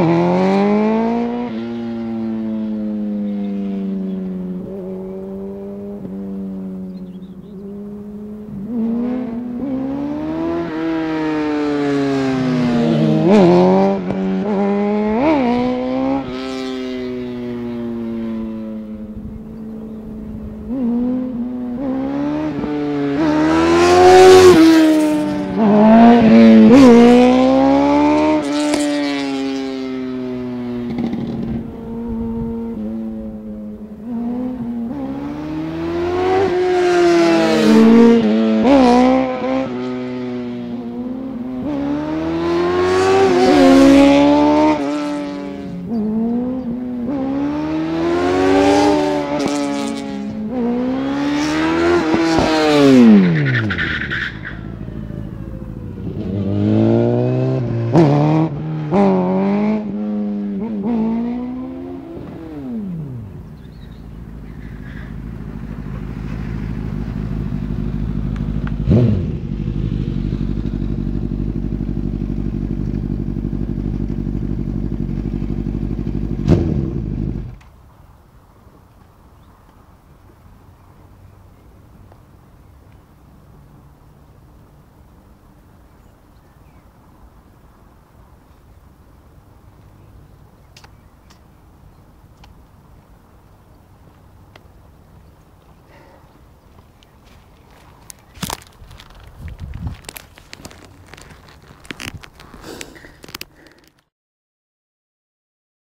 Mm-hmm.